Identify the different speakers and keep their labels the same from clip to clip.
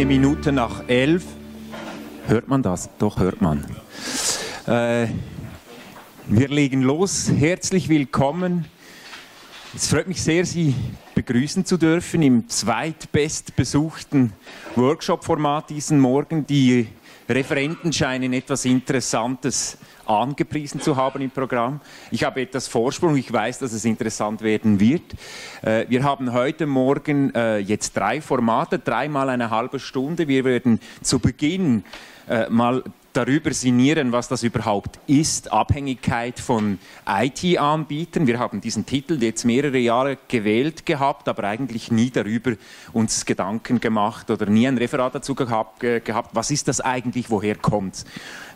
Speaker 1: Eine Minute nach elf. Hört man das? Doch, hört man. Äh, wir legen los. Herzlich willkommen. Es freut mich sehr, Sie begrüßen zu dürfen im zweitbestbesuchten Workshop-Format diesen Morgen. Die Referenten scheinen etwas Interessantes angepriesen zu haben im Programm. Ich habe etwas Vorsprung, ich weiß, dass es interessant werden wird. Äh, wir haben heute Morgen äh, jetzt drei Formate, dreimal eine halbe Stunde. Wir werden zu Beginn äh, mal darüber sinnieren, was das überhaupt ist, Abhängigkeit von IT-Anbietern. Wir haben diesen Titel jetzt mehrere Jahre gewählt gehabt, aber eigentlich nie darüber uns Gedanken gemacht oder nie ein Referat dazu gehabt, gehabt was ist das eigentlich, woher kommt.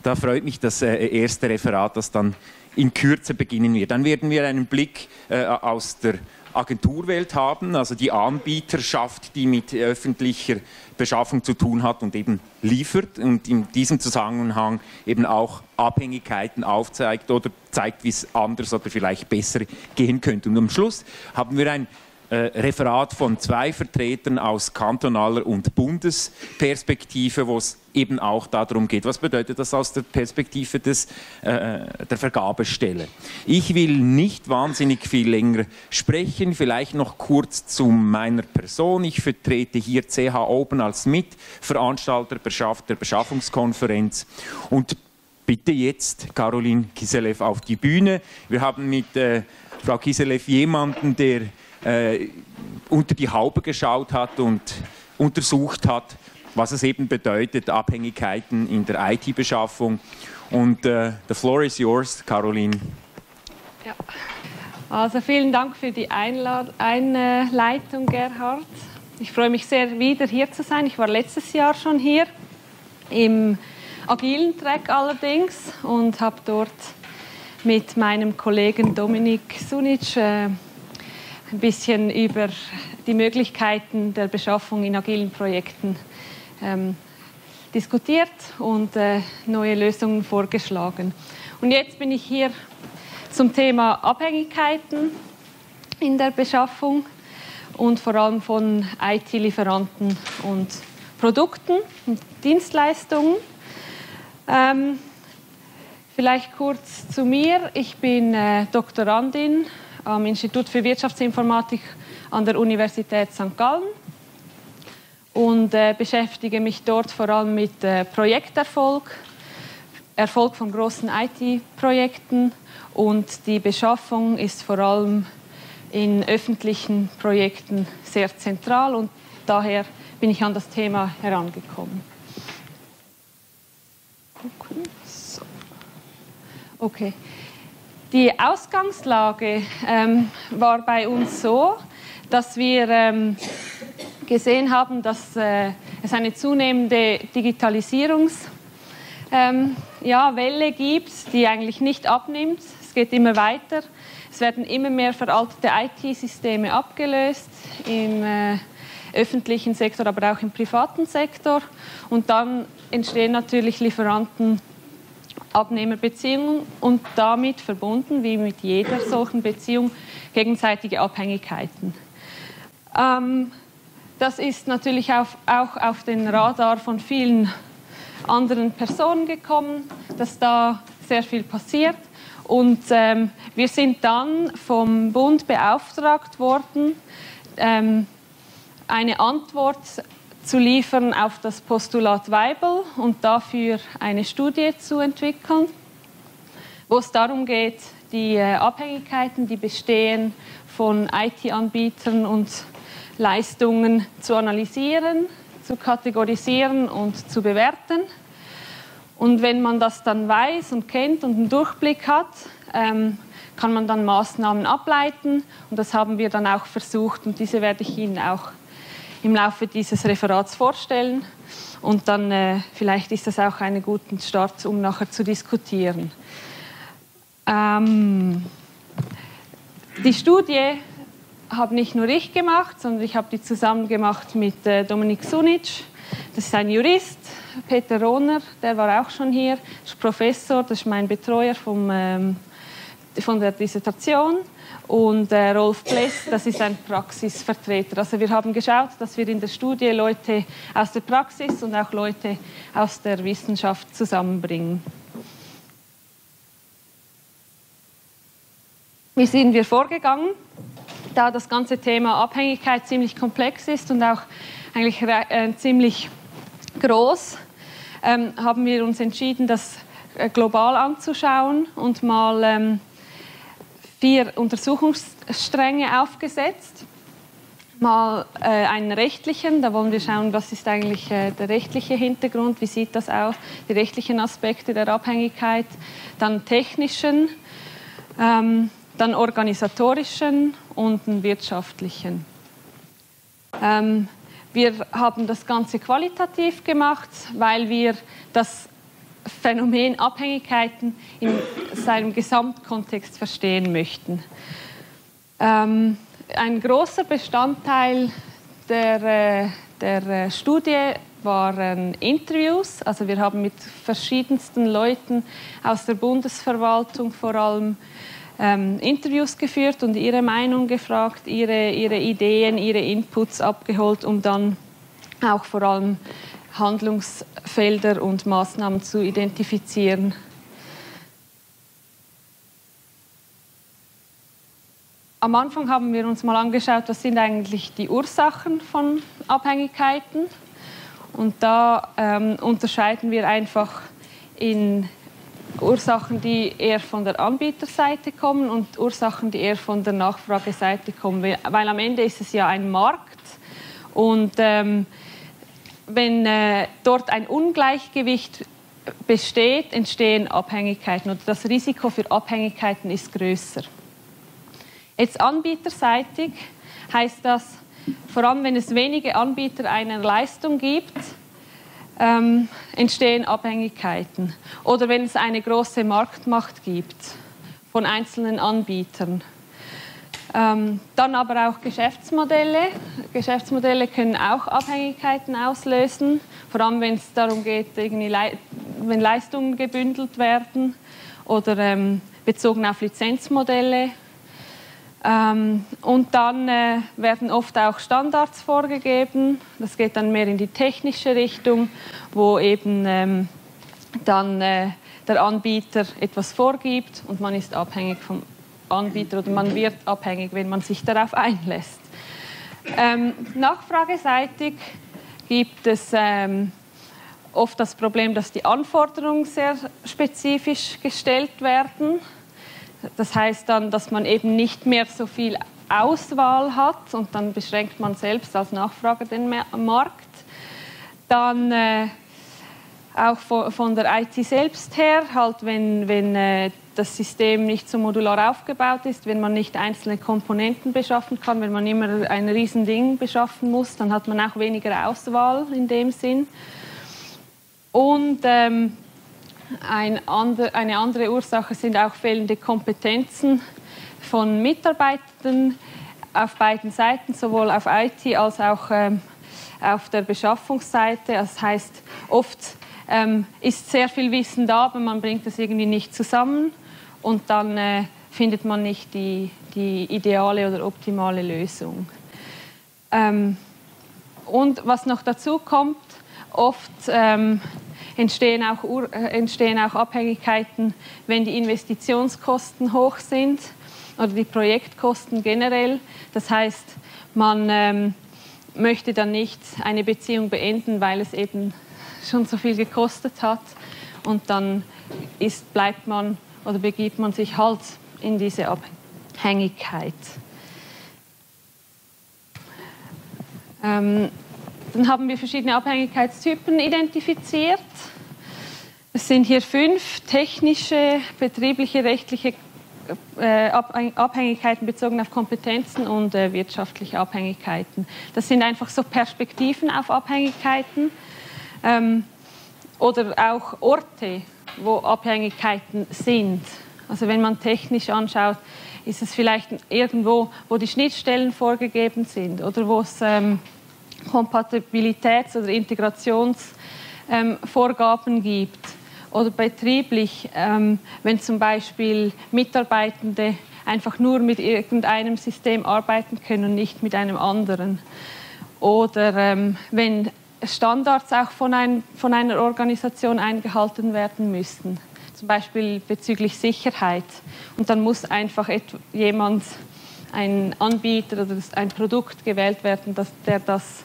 Speaker 1: Da freut mich das äh, erste Referat, das dann in Kürze beginnen wird. Dann werden wir einen Blick äh, aus der Agenturwelt haben, also die Anbieterschaft, die mit öffentlicher Beschaffung zu tun hat und eben liefert und in diesem Zusammenhang eben auch Abhängigkeiten aufzeigt oder zeigt, wie es anders oder vielleicht besser gehen könnte. Und am Schluss haben wir ein Referat von zwei Vertretern aus kantonaler und Bundesperspektive, wo es eben auch darum geht, was bedeutet das aus der Perspektive des, äh, der Vergabestelle. Ich will nicht wahnsinnig viel länger sprechen, vielleicht noch kurz zu meiner Person. Ich vertrete hier CH Open als Mitveranstalter der Beschaffungskonferenz und bitte jetzt Caroline Kiselev auf die Bühne. Wir haben mit äh, Frau Kiselev jemanden, der äh, unter die Haube geschaut hat und untersucht hat, was es eben bedeutet, Abhängigkeiten in der IT-Beschaffung. Und äh, the floor is yours, Caroline.
Speaker 2: Ja. Also vielen Dank für die Einlad Einleitung, Gerhard. Ich freue mich sehr, wieder hier zu sein. Ich war letztes Jahr schon hier, im agilen Track allerdings, und habe dort mit meinem Kollegen Dominik Sunic äh, ein bisschen über die Möglichkeiten der Beschaffung in agilen Projekten ähm, diskutiert und äh, neue Lösungen vorgeschlagen. Und jetzt bin ich hier zum Thema Abhängigkeiten in der Beschaffung und vor allem von IT-Lieferanten und Produkten und Dienstleistungen. Ähm, vielleicht kurz zu mir. Ich bin äh, Doktorandin am Institut für Wirtschaftsinformatik an der Universität St. Gallen und äh, beschäftige mich dort vor allem mit äh, Projekterfolg, Erfolg von großen IT-Projekten und die Beschaffung ist vor allem in öffentlichen Projekten sehr zentral und daher bin ich an das Thema herangekommen. Okay. Die Ausgangslage ähm, war bei uns so, dass wir ähm, gesehen haben, dass äh, es eine zunehmende Digitalisierungswelle ähm, ja, gibt, die eigentlich nicht abnimmt. Es geht immer weiter. Es werden immer mehr veraltete IT-Systeme abgelöst im äh, öffentlichen Sektor, aber auch im privaten Sektor. Und dann entstehen natürlich Lieferanten Abnehmerbeziehungen und damit verbunden, wie mit jeder solchen Beziehung, gegenseitige Abhängigkeiten. Ähm, das ist natürlich auf, auch auf den Radar von vielen anderen Personen gekommen, dass da sehr viel passiert. Und ähm, wir sind dann vom Bund beauftragt worden, ähm, eine Antwort zu liefern auf das Postulat Weibel und dafür eine Studie zu entwickeln, wo es darum geht, die äh, Abhängigkeiten, die bestehen von IT-Anbietern und Leistungen zu analysieren, zu kategorisieren und zu bewerten. Und wenn man das dann weiß und kennt und einen Durchblick hat, ähm, kann man dann Maßnahmen ableiten. Und das haben wir dann auch versucht und diese werde ich Ihnen auch im Laufe dieses Referats vorstellen. Und dann äh, vielleicht ist das auch ein guter Start, um nachher zu diskutieren. Ähm, die Studie habe nicht nur ich gemacht, sondern ich habe die zusammen gemacht mit äh, Dominik Sunic. Das ist ein Jurist, Peter Rohner, der war auch schon hier, ist Professor, das ist mein Betreuer vom, ähm, von der Dissertation. Und äh, Rolf Pless, das ist ein Praxisvertreter. Also wir haben geschaut, dass wir in der Studie Leute aus der Praxis und auch Leute aus der Wissenschaft zusammenbringen. Wie sind wir vorgegangen? Da das ganze Thema Abhängigkeit ziemlich komplex ist und auch eigentlich äh, ziemlich groß, ähm, haben wir uns entschieden, das äh, global anzuschauen und mal ähm, vier Untersuchungsstränge aufgesetzt. Mal äh, einen rechtlichen, da wollen wir schauen, was ist eigentlich äh, der rechtliche Hintergrund, wie sieht das aus, die rechtlichen Aspekte der Abhängigkeit, dann technischen, ähm, dann organisatorischen und einen wirtschaftlichen. Ähm, wir haben das Ganze qualitativ gemacht, weil wir das Phänomen Abhängigkeiten in seinem Gesamtkontext verstehen möchten. Ähm, ein großer Bestandteil der, äh, der äh, Studie waren Interviews. Also wir haben mit verschiedensten Leuten aus der Bundesverwaltung vor allem ähm, Interviews geführt und ihre Meinung gefragt, ihre, ihre Ideen, ihre Inputs abgeholt, um dann auch vor allem Handlungsfelder und Maßnahmen zu identifizieren. Am Anfang haben wir uns mal angeschaut, was sind eigentlich die Ursachen von Abhängigkeiten. Und da ähm, unterscheiden wir einfach in Ursachen, die eher von der Anbieterseite kommen und Ursachen, die eher von der Nachfrageseite kommen. Weil am Ende ist es ja ein Markt und ähm, wenn äh, dort ein Ungleichgewicht besteht, entstehen Abhängigkeiten oder das Risiko für Abhängigkeiten ist größer. Jetzt anbieterseitig heißt das, vor allem wenn es wenige Anbieter einer Leistung gibt, ähm, entstehen Abhängigkeiten. Oder wenn es eine große Marktmacht gibt von einzelnen Anbietern. Ähm, dann aber auch Geschäftsmodelle. Geschäftsmodelle können auch Abhängigkeiten auslösen, vor allem wenn es darum geht, wenn Leistungen gebündelt werden oder ähm, bezogen auf Lizenzmodelle ähm, und dann äh, werden oft auch Standards vorgegeben. Das geht dann mehr in die technische Richtung, wo eben ähm, dann äh, der Anbieter etwas vorgibt und man ist abhängig vom Anbieter oder man wird abhängig, wenn man sich darauf einlässt. Ähm, nachfrageseitig gibt es ähm, oft das Problem, dass die Anforderungen sehr spezifisch gestellt werden. Das heißt dann, dass man eben nicht mehr so viel Auswahl hat und dann beschränkt man selbst als Nachfrager den Markt. Dann äh, auch von, der IT selbst her, halt wenn, wenn äh, das System nicht so modular aufgebaut ist, wenn man nicht einzelne Komponenten beschaffen kann, wenn man immer ein Riesending beschaffen muss, dann hat man auch weniger Auswahl in dem Sinn. Und ähm, ein andre, eine andere Ursache sind auch fehlende Kompetenzen von Mitarbeitern auf beiden Seiten, sowohl auf IT als auch ähm, auf der Beschaffungsseite. Das heißt, oft ähm, ist sehr viel Wissen da, aber man bringt es irgendwie nicht zusammen und dann äh, findet man nicht die, die, ideale oder optimale Lösung. Ähm, und was noch dazu kommt, oft ähm, entstehen auch, äh, entstehen auch Abhängigkeiten, wenn die Investitionskosten hoch sind oder die Projektkosten generell. Das heißt, man ähm, möchte dann nicht eine Beziehung beenden, weil es eben schon so viel gekostet hat und dann ist, bleibt man oder begibt man sich halt in diese Abhängigkeit. Ähm, dann haben wir verschiedene Abhängigkeitstypen identifiziert. Es sind hier fünf technische, betriebliche, rechtliche äh, Abhängigkeiten bezogen auf Kompetenzen und äh, wirtschaftliche Abhängigkeiten. Das sind einfach so Perspektiven auf Abhängigkeiten ähm, oder auch Orte, wo Abhängigkeiten sind. Also wenn man technisch anschaut, ist es vielleicht irgendwo, wo die Schnittstellen vorgegeben sind oder wo es ähm, Kompatibilitäts- oder Integrationsvorgaben ähm, gibt oder betrieblich, ähm, wenn zum Beispiel Mitarbeitende einfach nur mit irgendeinem System arbeiten können und nicht mit einem anderen. Oder ähm, wenn Standards auch von, ein, von einer Organisation eingehalten werden müssen, zum Beispiel bezüglich Sicherheit. Und dann muss einfach jemand, ein Anbieter oder ein Produkt gewählt werden, dass der das,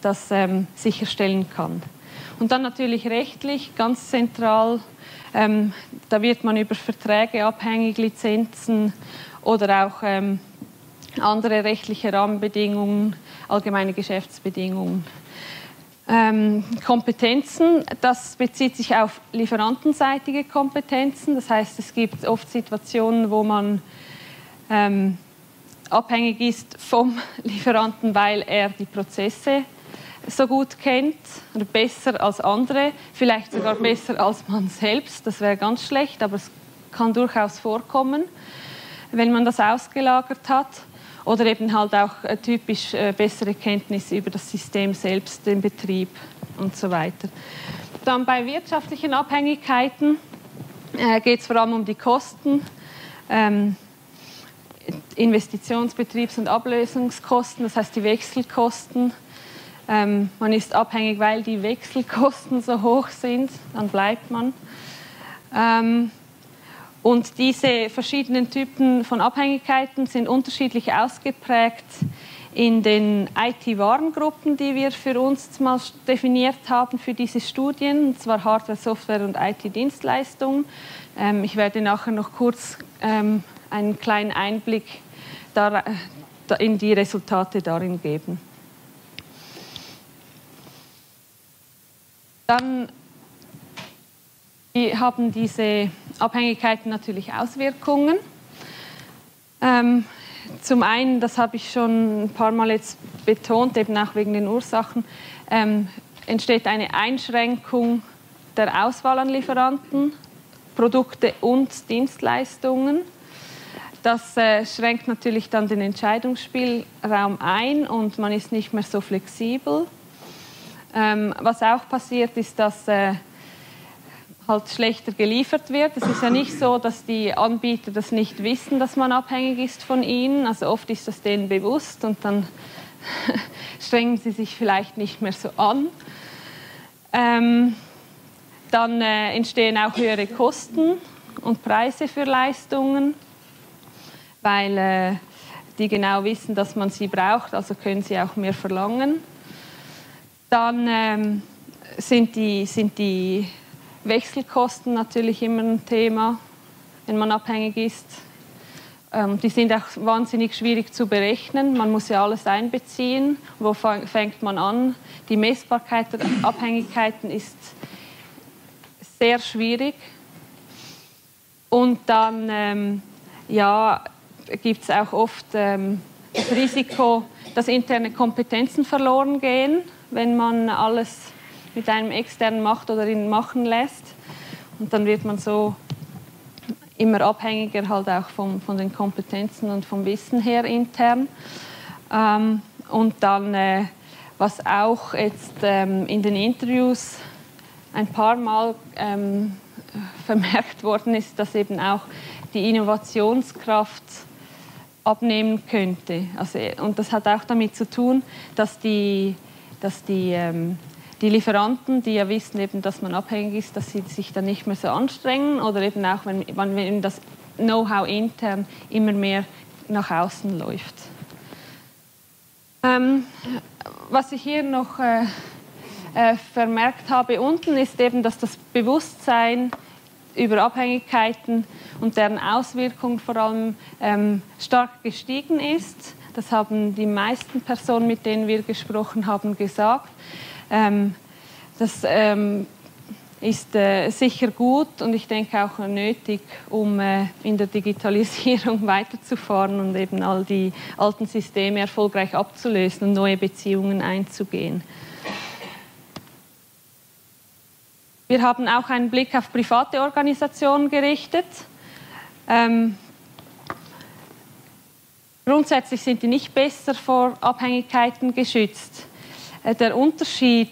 Speaker 2: das ähm, sicherstellen kann. Und dann natürlich rechtlich, ganz zentral, ähm, da wird man über Verträge abhängig, Lizenzen oder auch ähm, andere rechtliche Rahmenbedingungen, allgemeine Geschäftsbedingungen. Ähm, Kompetenzen, das bezieht sich auf lieferantenseitige Kompetenzen. Das heißt, es gibt oft Situationen, wo man ähm, abhängig ist vom Lieferanten, weil er die Prozesse so gut kennt oder besser als andere, vielleicht sogar besser als man selbst. Das wäre ganz schlecht, aber es kann durchaus vorkommen, wenn man das ausgelagert hat. Oder eben halt auch äh, typisch äh, bessere Kenntnisse über das System selbst, den Betrieb und so weiter. Dann bei wirtschaftlichen Abhängigkeiten äh, geht es vor allem um die Kosten. Ähm, Investitions-, Betriebs- und Ablösungskosten, das heißt die Wechselkosten. Ähm, man ist abhängig, weil die Wechselkosten so hoch sind, dann bleibt man. Ähm, und diese verschiedenen Typen von Abhängigkeiten sind unterschiedlich ausgeprägt in den IT-Warengruppen, die wir für uns mal definiert haben für diese Studien, und zwar Hardware, Software und IT-Dienstleistungen. Ähm, ich werde nachher noch kurz ähm, einen kleinen Einblick in die Resultate darin geben. Dann haben diese Abhängigkeiten natürlich Auswirkungen. Ähm, zum einen, das habe ich schon ein paar Mal jetzt betont, eben auch wegen den Ursachen, ähm, entsteht eine Einschränkung der Auswahl an Lieferanten, Produkte und Dienstleistungen. Das äh, schränkt natürlich dann den Entscheidungsspielraum ein und man ist nicht mehr so flexibel. Ähm, was auch passiert, ist, dass äh, halt schlechter geliefert wird. Es ist ja nicht so, dass die Anbieter das nicht wissen, dass man abhängig ist von ihnen. Also oft ist das denen bewusst und dann strengen sie sich vielleicht nicht mehr so an. Ähm, dann äh, entstehen auch höhere Kosten und Preise für Leistungen, weil äh, die genau wissen, dass man sie braucht, also können sie auch mehr verlangen. Dann ähm, sind, die, sind die Wechselkosten natürlich immer ein Thema, wenn man abhängig ist. Ähm, die sind auch wahnsinnig schwierig zu berechnen. Man muss ja alles einbeziehen. Wo fängt man an? Die Messbarkeit der Abhängigkeiten ist sehr schwierig. Und dann ähm, ja, gibt es auch oft ähm, das Risiko, dass interne Kompetenzen verloren gehen, wenn man alles mit einem externen macht oder ihn machen lässt. Und dann wird man so immer abhängiger halt auch vom, von den Kompetenzen und vom Wissen her intern. Ähm, und dann, äh, was auch jetzt ähm, in den Interviews ein paar Mal ähm, vermerkt worden ist, dass eben auch die Innovationskraft abnehmen könnte. Also, und das hat auch damit zu tun, dass die, dass die ähm, die Lieferanten, die ja wissen, eben, dass man abhängig ist, dass sie sich dann nicht mehr so anstrengen oder eben auch, wenn, wenn das Know-how intern immer mehr nach außen läuft. Ähm, was ich hier noch äh, äh, vermerkt habe unten, ist eben, dass das Bewusstsein über Abhängigkeiten und deren Auswirkungen vor allem ähm, stark gestiegen ist. Das haben die meisten Personen, mit denen wir gesprochen haben, gesagt. Ähm, das ähm, ist äh, sicher gut und ich denke auch nötig, um äh, in der Digitalisierung weiterzufahren und eben all die alten Systeme erfolgreich abzulösen und neue Beziehungen einzugehen. Wir haben auch einen Blick auf private Organisationen gerichtet. Ähm, grundsätzlich sind die nicht besser vor Abhängigkeiten geschützt. Äh, der Unterschied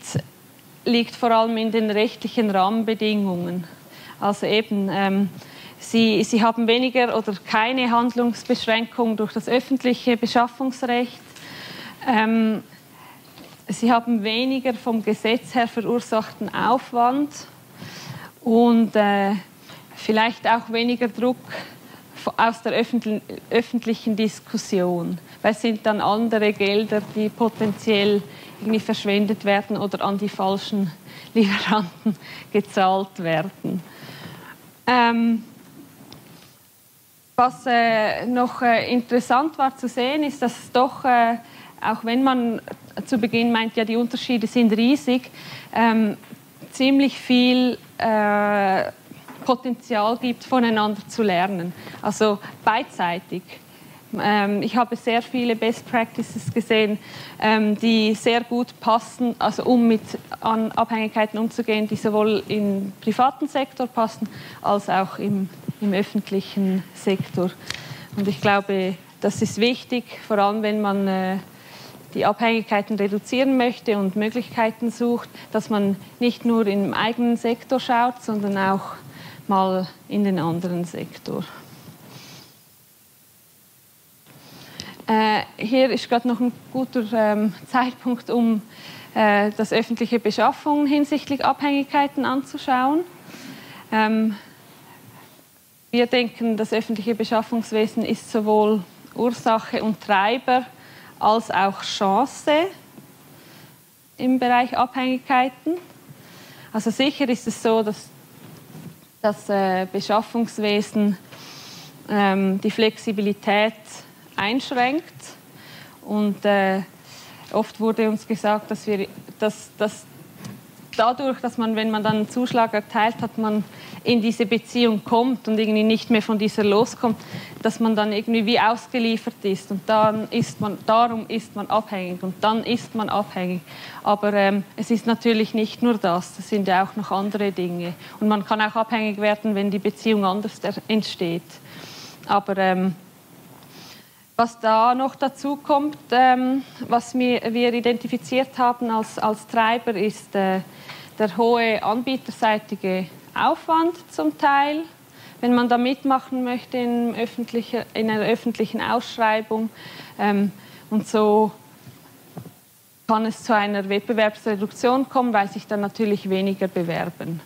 Speaker 2: liegt vor allem in den rechtlichen Rahmenbedingungen. Also eben, ähm, Sie, sie haben weniger oder keine Handlungsbeschränkung durch das öffentliche Beschaffungsrecht. Ähm, sie haben weniger vom Gesetz her verursachten Aufwand und äh, vielleicht auch weniger Druck aus der öffentlichen Diskussion, weil es sind dann andere Gelder, die potenziell irgendwie verschwendet werden oder an die falschen Lieferanten gezahlt werden. Ähm, was äh, noch äh, interessant war zu sehen, ist, dass doch, äh, auch wenn man zu Beginn meint, ja, die Unterschiede sind riesig, ähm, ziemlich viel äh, Potenzial gibt, voneinander zu lernen. Also beidseitig. Ähm, ich habe sehr viele Best Practices gesehen, ähm, die sehr gut passen, also um mit Abhängigkeiten umzugehen, die sowohl im privaten Sektor passen als auch im, im öffentlichen Sektor. Und ich glaube, das ist wichtig, vor allem wenn man äh, die Abhängigkeiten reduzieren möchte und Möglichkeiten sucht, dass man nicht nur im eigenen Sektor schaut, sondern auch mal in den anderen Sektor. Äh, hier ist gerade noch ein guter ähm, Zeitpunkt, um äh, das öffentliche Beschaffung hinsichtlich Abhängigkeiten anzuschauen. Ähm, wir denken, das öffentliche Beschaffungswesen ist sowohl Ursache und Treiber als auch Chance im Bereich Abhängigkeiten. Also sicher ist es so, dass das äh, Beschaffungswesen ähm, die Flexibilität einschränkt. Und äh, oft wurde uns gesagt, dass, wir, dass, dass dadurch, dass man, wenn man dann einen Zuschlag erteilt hat, man in diese Beziehung kommt und irgendwie nicht mehr von dieser loskommt, dass man dann irgendwie wie ausgeliefert ist und dann ist man, darum ist man abhängig und dann ist man abhängig. Aber ähm, es ist natürlich nicht nur das, es sind ja auch noch andere Dinge. Und man kann auch abhängig werden, wenn die Beziehung anders entsteht. Aber ähm, was da noch dazu kommt, ähm, was wir, wir, identifiziert haben als, als Treiber, ist äh, der hohe anbieterseitige Aufwand zum Teil, wenn man da mitmachen möchte in, in einer öffentlichen Ausschreibung. Ähm, und so kann es zu einer Wettbewerbsreduktion kommen, weil sich dann natürlich weniger bewerben.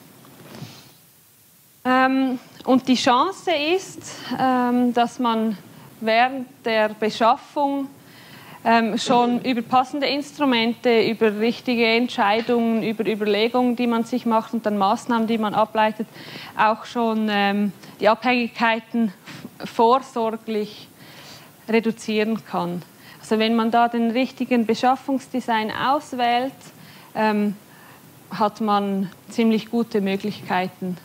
Speaker 2: Ähm, und die Chance ist, ähm, dass man während der Beschaffung ähm, schon über passende Instrumente, über richtige Entscheidungen, über Überlegungen, die man sich macht und dann Maßnahmen, die man ableitet, auch schon ähm, die Abhängigkeiten vorsorglich reduzieren kann. Also wenn man da den richtigen Beschaffungsdesign auswählt, ähm, hat man ziemlich gute Möglichkeiten,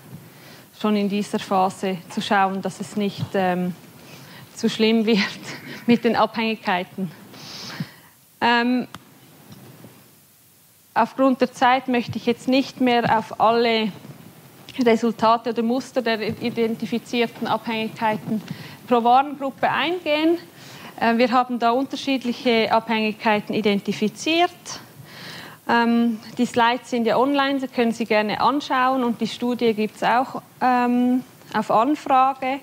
Speaker 2: schon in dieser Phase zu schauen, dass es nicht ähm, zu schlimm wird mit den Abhängigkeiten. Ähm, aufgrund der Zeit möchte ich jetzt nicht mehr auf alle Resultate oder Muster der identifizierten Abhängigkeiten pro Warengruppe eingehen. Äh, wir haben da unterschiedliche Abhängigkeiten identifiziert. Ähm, die Slides sind ja online, Sie können sie gerne anschauen und die Studie gibt es auch ähm, auf Anfrage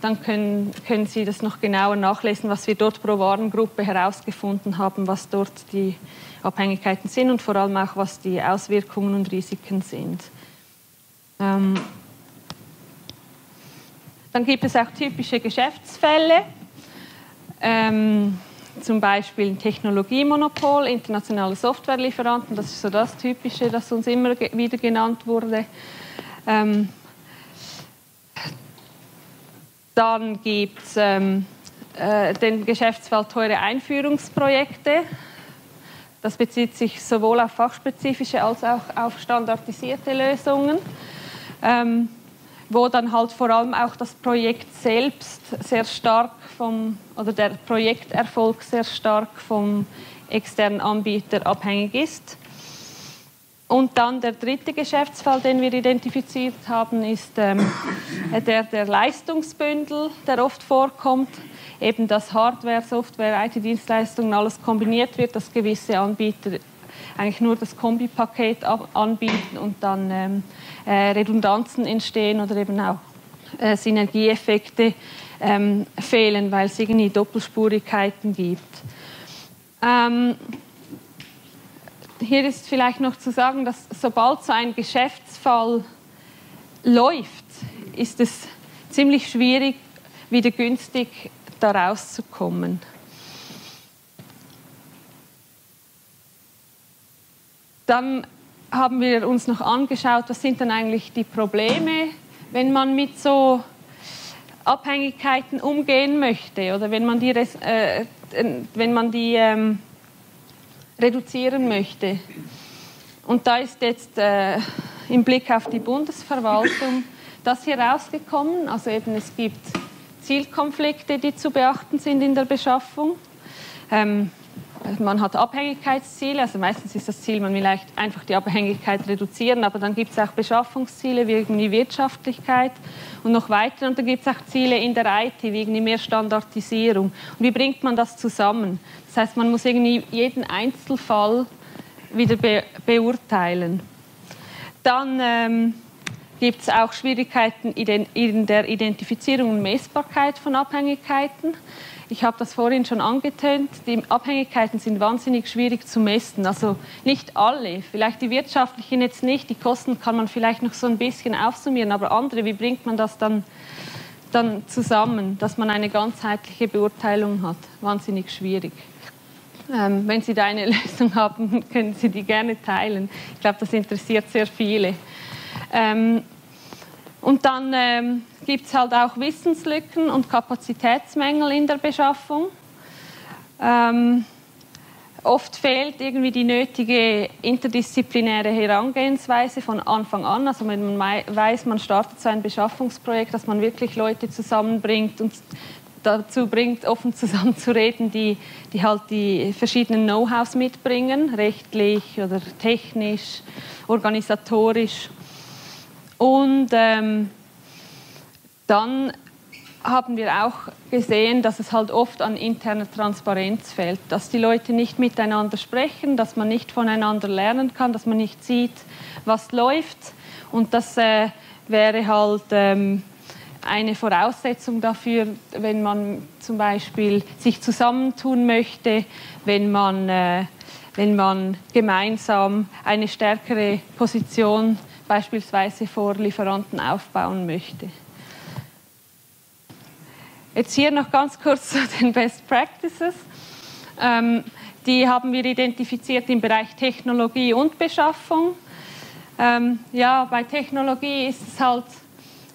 Speaker 2: dann können, können Sie das noch genauer nachlesen, was wir dort pro Warengruppe herausgefunden haben, was dort die Abhängigkeiten sind und vor allem auch, was die Auswirkungen und Risiken sind. Ähm dann gibt es auch typische Geschäftsfälle, ähm, zum Beispiel ein Technologiemonopol, internationale Softwarelieferanten, das ist so das Typische, das uns immer wieder genannt wurde. Ähm, dann gibt es ähm, äh, den Geschäftsfall teure Einführungsprojekte. Das bezieht sich sowohl auf fachspezifische als auch auf standardisierte Lösungen, ähm, wo dann halt vor allem auch das Projekt selbst sehr stark vom, oder der Projekterfolg sehr stark vom externen Anbieter abhängig ist. Und dann der dritte Geschäftsfall, den wir identifiziert haben, ist ähm, der der Leistungsbündel, der oft vorkommt. Eben dass Hardware, Software, IT-Dienstleistungen alles kombiniert wird, dass gewisse Anbieter eigentlich nur das Kombipaket anbieten und dann ähm, äh, Redundanzen entstehen oder eben auch äh, Synergieeffekte ähm, fehlen, weil es irgendwie Doppelspurigkeiten gibt. Ähm, hier ist vielleicht noch zu sagen, dass sobald so ein Geschäftsfall läuft, ist es ziemlich schwierig, wieder günstig da rauszukommen. Dann haben wir uns noch angeschaut, was sind denn eigentlich die Probleme, wenn man mit so Abhängigkeiten umgehen möchte oder wenn man die, äh, wenn man die ähm, reduzieren möchte. Und da ist jetzt äh, im Blick auf die Bundesverwaltung das hier rausgekommen. Also eben es gibt Zielkonflikte, die zu beachten sind in der Beschaffung. Ähm, man hat Abhängigkeitsziele, also meistens ist das Ziel, man will einfach die Abhängigkeit reduzieren, aber dann gibt es auch Beschaffungsziele wie irgendwie Wirtschaftlichkeit und noch weiter. Und dann gibt es auch Ziele in der IT, wie irgendwie mehr Standardisierung. Und wie bringt man das zusammen? Das heißt, man muss irgendwie jeden Einzelfall wieder be beurteilen. Dann ähm, gibt es auch Schwierigkeiten in der Identifizierung und Messbarkeit von Abhängigkeiten. Ich habe das vorhin schon angetönt, die Abhängigkeiten sind wahnsinnig schwierig zu messen. Also nicht alle, vielleicht die wirtschaftlichen jetzt nicht, die Kosten kann man vielleicht noch so ein bisschen aufsummieren, aber andere, wie bringt man das dann, dann zusammen, dass man eine ganzheitliche Beurteilung hat? Wahnsinnig schwierig. Ähm, wenn Sie da eine Lösung haben, können Sie die gerne teilen. Ich glaube, das interessiert sehr viele. Ähm, und dann ähm, gibt es halt auch Wissenslücken und Kapazitätsmängel in der Beschaffung. Ähm, oft fehlt irgendwie die nötige interdisziplinäre Herangehensweise von Anfang an. Also wenn man weiß, man startet so ein Beschaffungsprojekt, dass man wirklich Leute zusammenbringt und dazu bringt, offen zusammenzureden, die, die halt die verschiedenen Know-hows mitbringen, rechtlich oder technisch, organisatorisch. Und ähm, dann haben wir auch gesehen, dass es halt oft an interner Transparenz fehlt, dass die Leute nicht miteinander sprechen, dass man nicht voneinander lernen kann, dass man nicht sieht, was läuft. Und das äh, wäre halt ähm, eine Voraussetzung dafür, wenn man zum Beispiel sich zusammentun möchte, wenn man, äh, wenn man gemeinsam eine stärkere Position beispielsweise vor Lieferanten aufbauen möchte. Jetzt hier noch ganz kurz zu den Best Practices. Ähm, die haben wir identifiziert im Bereich Technologie und Beschaffung. Ähm, ja, bei Technologie ist es halt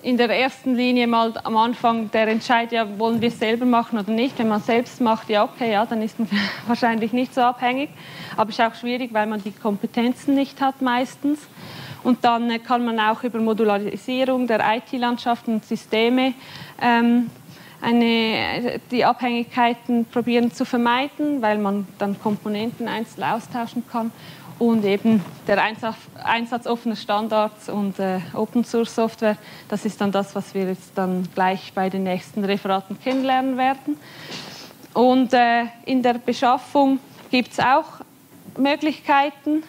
Speaker 2: in der ersten Linie mal am Anfang der Entscheid, ja, wollen wir es selber machen oder nicht. Wenn man es selbst macht, ja, okay, ja, dann ist man wahrscheinlich nicht so abhängig. Aber es ist auch schwierig, weil man die Kompetenzen nicht hat meistens. Und dann äh, kann man auch über Modularisierung der IT-Landschaften und Systeme ähm, eine, die Abhängigkeiten probieren zu vermeiden, weil man dann Komponenten einzeln austauschen kann und eben der Einsatz, Einsatz offener Standards und äh, Open Source Software, das ist dann das, was wir jetzt dann gleich bei den nächsten Referaten kennenlernen werden. Und äh, in der Beschaffung gibt es auch Möglichkeiten,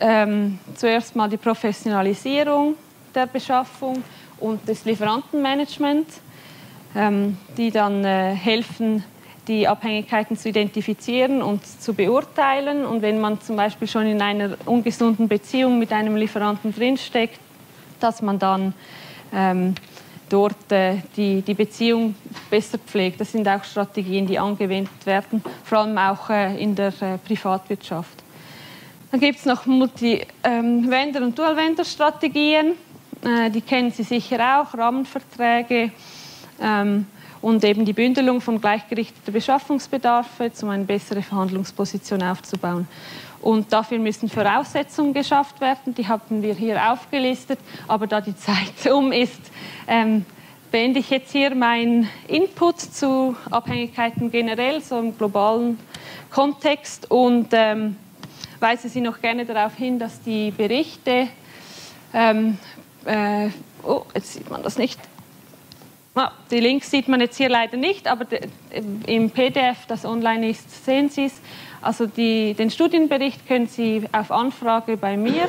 Speaker 2: ähm, zuerst mal die Professionalisierung der Beschaffung und des Lieferantenmanagements, ähm, die dann äh, helfen, die Abhängigkeiten zu identifizieren und zu beurteilen. Und wenn man zum Beispiel schon in einer ungesunden Beziehung mit einem Lieferanten drinsteckt, dass man dann ähm, dort äh, die, die Beziehung besser pflegt. Das sind auch Strategien, die angewendet werden, vor allem auch äh, in der äh, Privatwirtschaft. Dann gibt es noch Multi-Vendor- ähm, und Dual-Vendor-Strategien. Äh, die kennen Sie sicher auch, Rahmenverträge ähm, und eben die Bündelung von gleichgerichteter Beschaffungsbedarfe, um eine bessere Verhandlungsposition aufzubauen. Und dafür müssen Voraussetzungen geschafft werden, die haben wir hier aufgelistet, aber da die Zeit um ist, ähm, beende ich jetzt hier meinen Input zu Abhängigkeiten generell, so im globalen Kontext und ähm, weise Sie noch gerne darauf hin, dass die Berichte, ähm, äh, oh, jetzt sieht man das nicht, ah, die Links sieht man jetzt hier leider nicht, aber im PDF, das online ist, sehen Sie es. Also die, den Studienbericht können Sie auf Anfrage bei mir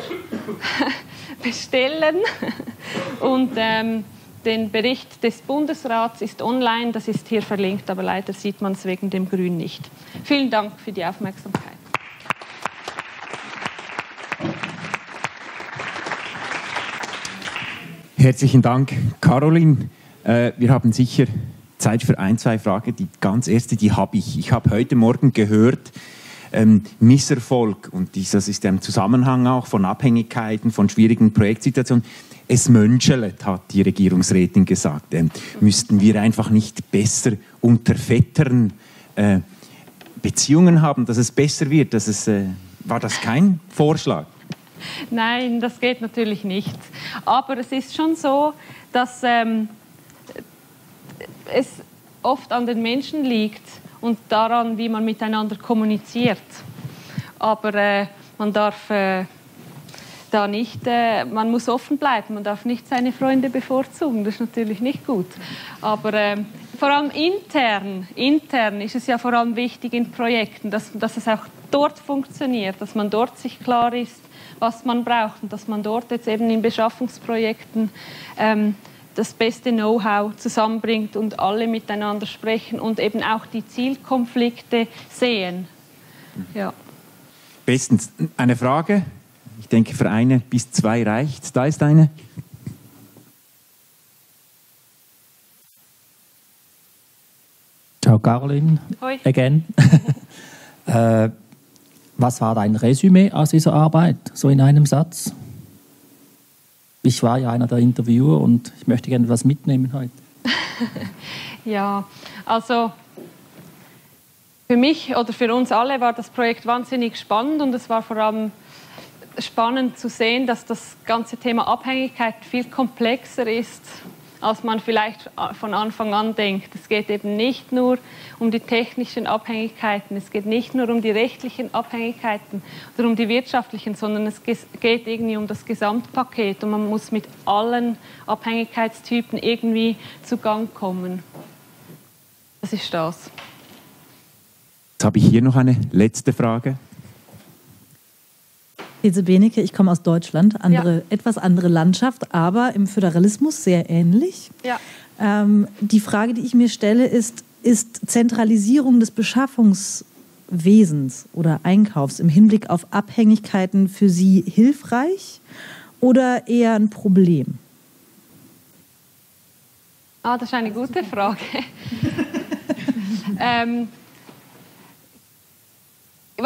Speaker 2: bestellen und ähm, den Bericht des Bundesrats ist online, das ist hier verlinkt, aber leider sieht man es wegen dem Grün nicht. Vielen Dank für die Aufmerksamkeit.
Speaker 1: Herzlichen Dank, Caroline. Äh, wir haben sicher Zeit für ein, zwei Fragen. Die ganz erste, die habe ich. Ich habe heute Morgen gehört, ähm, Misserfolg, und das ist im Zusammenhang auch von Abhängigkeiten, von schwierigen Projektsituationen, es mönchelet, hat die Regierungsrätin gesagt. Ähm, müssten wir einfach nicht besser unter Vettern äh, Beziehungen haben, dass es besser wird? Dass es, äh, war das kein Vorschlag?
Speaker 2: Nein, das geht natürlich nicht. Aber es ist schon so, dass ähm, es oft an den Menschen liegt, und daran, wie man miteinander kommuniziert. Aber äh, man darf äh, da nicht, äh, man muss offen bleiben, man darf nicht seine Freunde bevorzugen, das ist natürlich nicht gut. Aber äh, vor allem intern, intern ist es ja vor allem wichtig in Projekten, dass, dass es auch dort funktioniert, dass man dort sich klar ist, was man braucht und dass man dort jetzt eben in Beschaffungsprojekten ähm, das beste Know-how zusammenbringt und alle miteinander sprechen und eben auch die Zielkonflikte sehen.
Speaker 1: Ja. Bestens. Eine Frage? Ich denke, für eine bis zwei reicht. Da ist eine.
Speaker 3: Ciao Caroline. Hoi. Again. äh, was war dein Resümee aus dieser Arbeit, so in einem Satz? ich war ja einer der Interviewer und ich möchte gerne was mitnehmen heute.
Speaker 2: ja, also für mich oder für uns alle war das Projekt wahnsinnig spannend und es war vor allem spannend zu sehen, dass das ganze Thema Abhängigkeit viel komplexer ist als man vielleicht von Anfang an denkt. Es geht eben nicht nur um die technischen Abhängigkeiten, es geht nicht nur um die rechtlichen Abhängigkeiten oder um die wirtschaftlichen, sondern es geht irgendwie um das Gesamtpaket und man muss mit allen Abhängigkeitstypen irgendwie zu Gang kommen. Das ist das.
Speaker 1: Jetzt habe ich hier noch eine letzte Frage.
Speaker 4: Ilse Benecke, ich komme aus Deutschland, andere, ja. etwas andere Landschaft, aber im Föderalismus sehr ähnlich. Ja. Ähm, die Frage, die ich mir stelle, ist, ist Zentralisierung des Beschaffungswesens oder Einkaufs im Hinblick auf Abhängigkeiten für Sie hilfreich oder eher ein Problem?
Speaker 2: Ah, das ist eine gute Frage. ähm,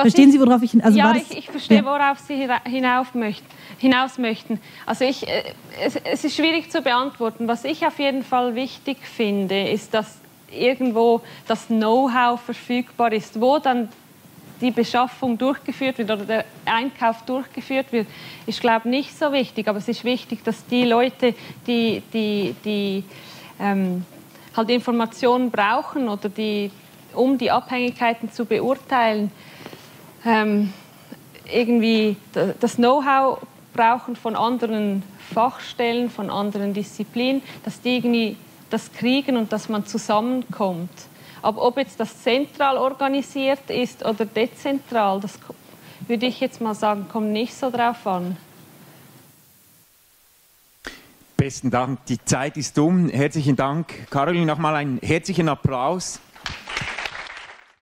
Speaker 4: Verstehen Sie, worauf ich
Speaker 2: hin? Also ja, ich, ich, verstehe, ja. worauf Sie hinauf möchten, hinaus möchten. Also ich, äh, es, es, ist schwierig zu beantworten. Was ich auf jeden Fall wichtig finde, ist, dass irgendwo das Know-how verfügbar ist, wo dann die Beschaffung durchgeführt wird oder der Einkauf durchgeführt wird, ist, glaube ich, nicht so wichtig. Aber es ist wichtig, dass die Leute, die, die, die ähm, halt Informationen brauchen oder die, um die Abhängigkeiten zu beurteilen, ähm, irgendwie das Know-how brauchen von anderen Fachstellen, von anderen Disziplinen, dass die irgendwie das kriegen und dass man zusammenkommt. Aber ob jetzt das zentral organisiert ist oder dezentral, das würde ich jetzt mal sagen, kommt nicht so drauf an.
Speaker 1: Besten Dank, die Zeit ist um. Herzlichen Dank. Caroline, nochmal einen herzlichen Applaus